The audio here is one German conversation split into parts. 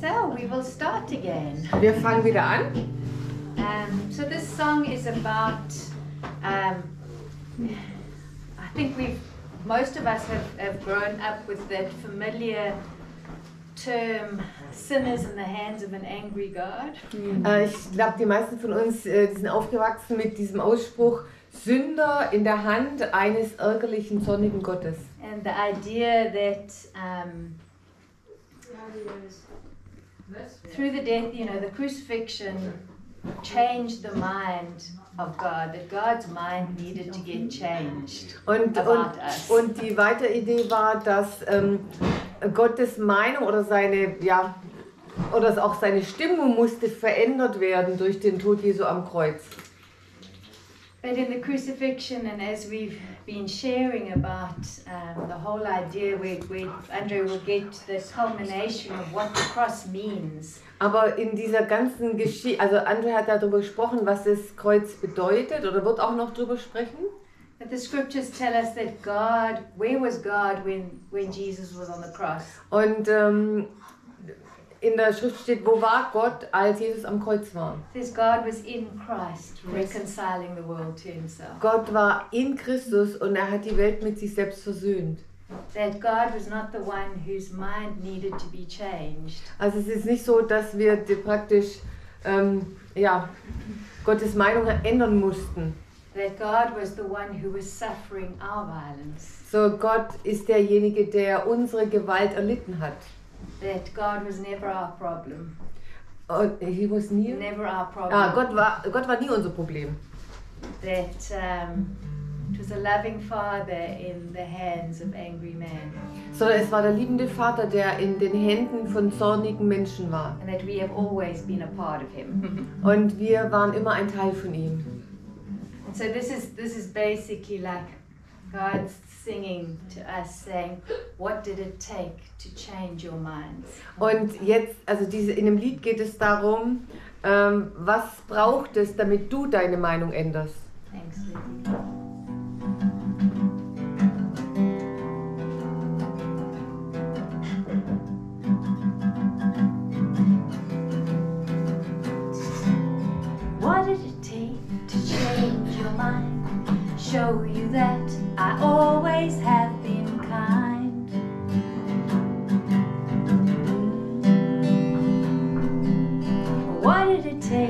So we will start again. Wir fangen wieder an. Um, so this song is about. Um, I think we've most of us have, have grown up with that familiar term sinners in the hands of an angry God. Äh, ich glaube, die meisten von uns äh, sind aufgewachsen mit diesem Ausspruch Sünder in der Hand eines ärgerlichen, zornigen Gottes. And the idea that um, through the death, you know, the crucifixion changed the mind of God, that God's mind needed to get changed Und, about und, us. und die weitere Idee war, dass ähm, Gottes Meinung oder seine, ja, oder auch seine Stimmung musste verändert werden durch den Tod Jesu am Kreuz. But in the crucifixion, and as we've been sharing about um, the whole idea, where, where Andre will get the culmination of what the cross means. Aber in dieser ganzen Geschichte, also Andre hat darüber gesprochen, was das Kreuz bedeutet oder wird auch noch darüber sprechen. That the scriptures tell us that God, where was God when, when Jesus was on the cross? Und ähm, in der Schrift steht, wo war Gott, als Jesus am Kreuz war? Says God was in Christ, reconciling the world to himself. Gott war in Christus und er hat die Welt mit sich selbst versöhnt. That God was not the one whose mind needed to be changed. Also es ist nicht so, dass wir praktisch ähm, ja, Gottes Meinung ändern mussten. That God was the one who was suffering our violence. So Gott ist derjenige, der unsere Gewalt erlitten hat. That God was never our problem. Und he was near. Never our problem. Ah, Gott war, Gott war nie unser Problem. that um, it was a loving father in the hands of angry men, Sondern es war der liebende Vater, der in den Händen von zornigen Menschen war. and that we have always been a part of him. Und wir waren immer ein Teil von ihm. and so this is this is basically like God singing to us, saying, "What did it take to change your minds?" Und jetzt, also diese, in dem Lied geht es darum, ähm, was braucht es, damit du deine Meinung änderst. Thanks, Lizzie.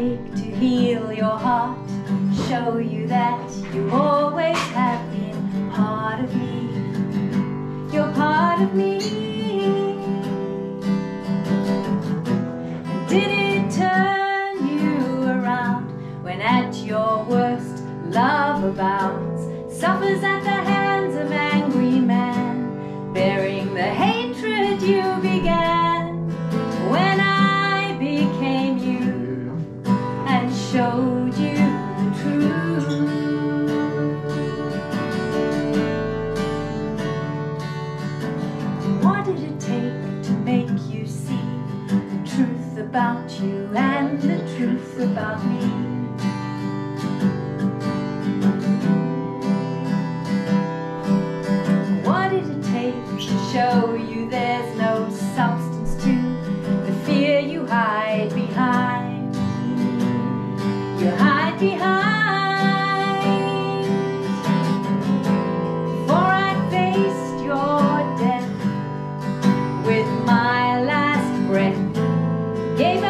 Take to heal your heart? Show you that you always have been part of me. You're part of me. Did it turn you around when at your worst love abounds? Suffers at Yeah.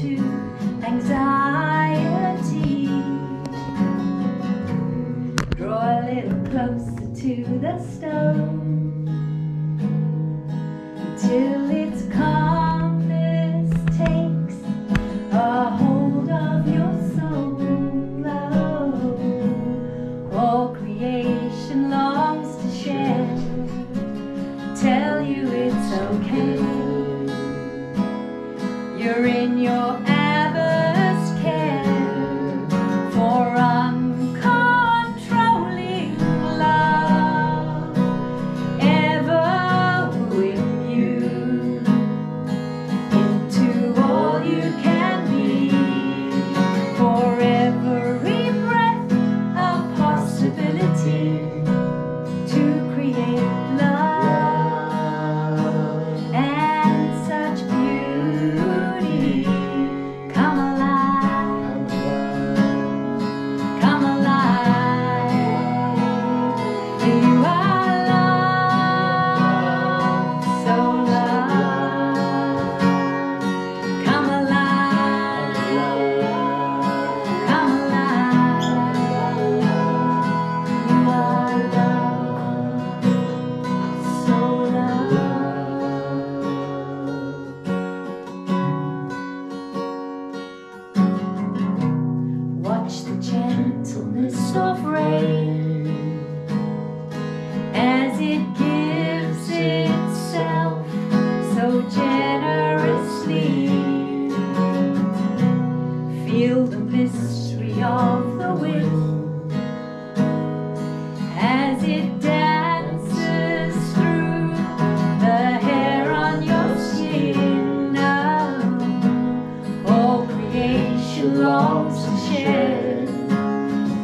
to anxiety. Draw a little closer to the stone. until its calmness takes a hold of your soul. Oh, all creation longs to share, tell you it's okay. You're in your she loves to share.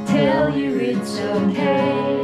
Tell you it's okay.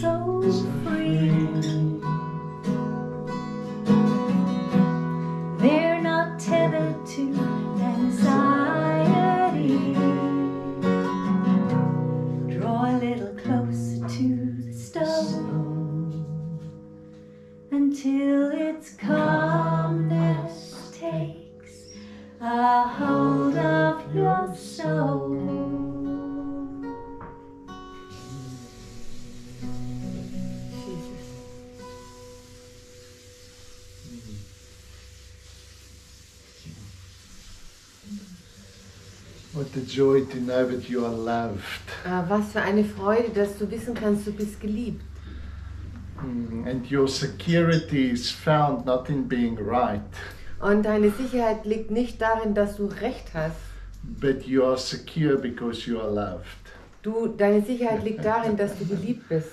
So free. They're not tethered to anxiety. Draw a little closer to the stove until its calmness takes a hold of your soul. Joy to know that you are loved. Ah, was für eine Freude, dass du wissen kannst, du bist geliebt. Mm, And your security is found not in being right, Und deine Sicherheit liegt nicht darin, dass du Recht hast. but you are secure because you are loved. Du, deine Sicherheit liegt darin, dass du geliebt bist.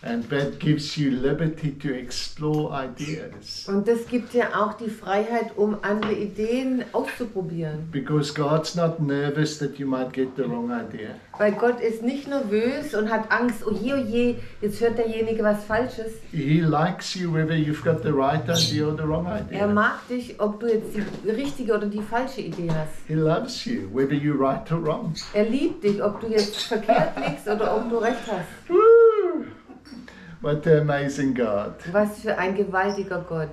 And that gives you liberty to explore ideas. Und das gibt dir auch die Freiheit, um andere Ideen auszuprobieren. Because God's not nervous that you might get the wrong idea. Weil Gott ist nicht nervös und hat Angst, oh je, oh je, jetzt hört derjenige was Falsches. He likes you whether you've got the right idea or the wrong Er idea. mag dich, ob du jetzt die richtige oder die falsche Idee hast. He loves you whether you're right or wrong. Er liebt dich, ob du jetzt verkehrt liegst oder ob du recht hast. What an amazing God. Was für ein gewaltiger Gott.